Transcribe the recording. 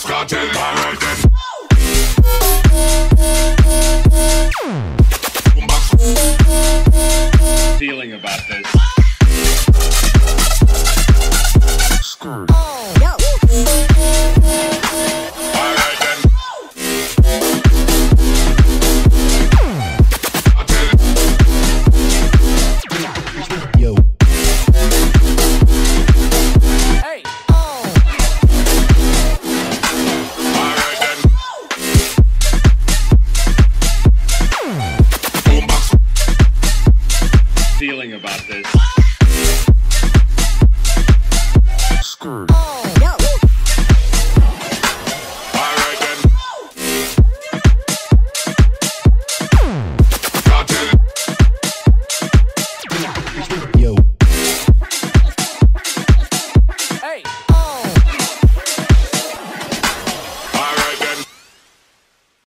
Boombox Cartel Alright feeling about this. then feeling about this. Skirt.